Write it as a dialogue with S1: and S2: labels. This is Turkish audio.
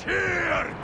S1: ends here!